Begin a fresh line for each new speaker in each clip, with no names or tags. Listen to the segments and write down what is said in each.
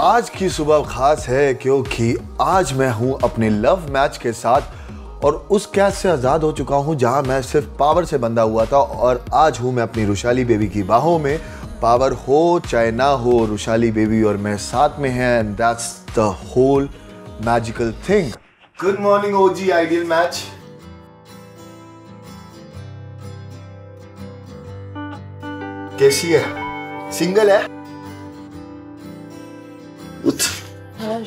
आज की सुबह खास है क्योंकि आज मैं हूँ अपने लव मैच के साथ और उस कैद से आज़ाद हो चुका हूँ जहाँ मैं सिर्फ़ पावर से बंधा हुआ था और आज हूँ मैं अपनी रुशाली बेबी की बाहों में पावर हो चाहे ना हो, रुशाली बेबी और मैं साथ में हैं and that's the whole magical thing good morning OG ideal match कैसी है? सिंगल है? उठ। है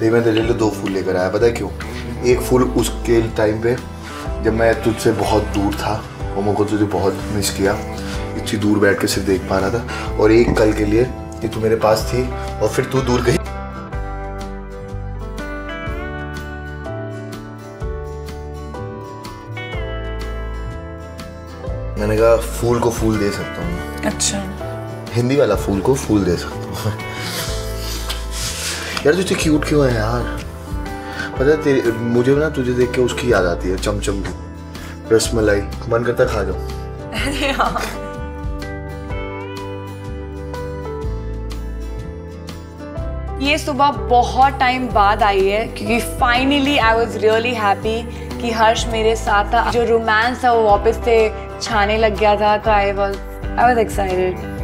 देख मैं तेरे लिए दो फूल लेकर आया, पता है क्यों? एक फूल उसके टाइम पे, जब मैं तुझसे बहुत दूर था और मेरे को तुझे बहुत मिस किया, इतनी दूर बैठ के सिर्फ़ देख पा रहा था, और एक कल के लिए कि तू मेरे पास थी, और फिर तू दूर गई। मैंने कहा फूल को फूल दे सकता हूँ।
अच्छा।
हिंदी वाला फूल को फूल दे सकता हूँ। यार तुझे क्यूट क्यों है यार? पता है तेरे मुझे ना तुझे देख के उसकी याद आती है चमचम की रसमलाई मन करता खा जाओ
अरे हाँ। ये सुबह बहुत टाइम बाद आई है क्योंकि finally I was really happy कि हर्ष मेरे साथ था। जो रोमांस था वो वापस से छाने लग गया था तो I was I was excited